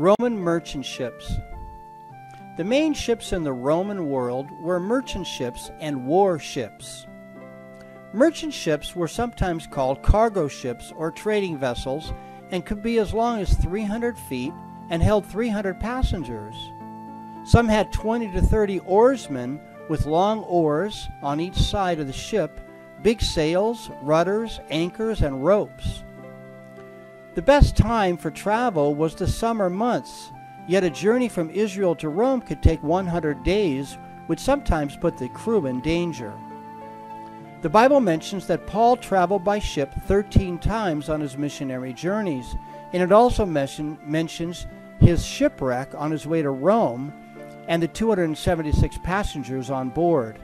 Roman merchant ships. The main ships in the Roman world were merchant ships and war ships. Merchant ships were sometimes called cargo ships or trading vessels and could be as long as 300 feet and held 300 passengers. Some had 20 to 30 oarsmen with long oars on each side of the ship, big sails, rudders, anchors, and ropes. The best time for travel was the summer months, yet a journey from Israel to Rome could take 100 days, which sometimes put the crew in danger. The Bible mentions that Paul traveled by ship 13 times on his missionary journeys, and it also mention, mentions his shipwreck on his way to Rome and the 276 passengers on board.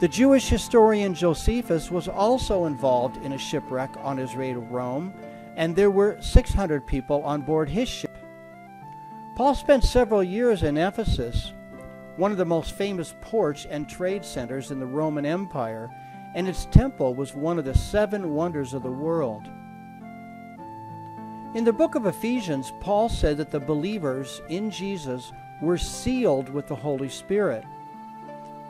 The Jewish historian Josephus was also involved in a shipwreck on his way to Rome, and there were 600 people on board his ship. Paul spent several years in Ephesus, one of the most famous ports and trade centers in the Roman Empire, and its temple was one of the seven wonders of the world. In the book of Ephesians, Paul said that the believers in Jesus were sealed with the Holy Spirit.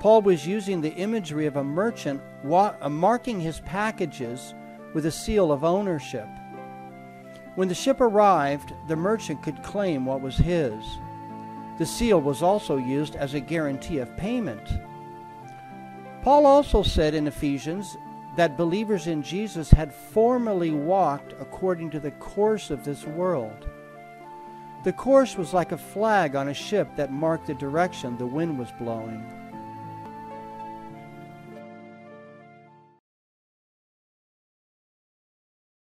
Paul was using the imagery of a merchant marking his packages with a seal of ownership. When the ship arrived, the merchant could claim what was his. The seal was also used as a guarantee of payment. Paul also said in Ephesians that believers in Jesus had formerly walked according to the course of this world. The course was like a flag on a ship that marked the direction the wind was blowing.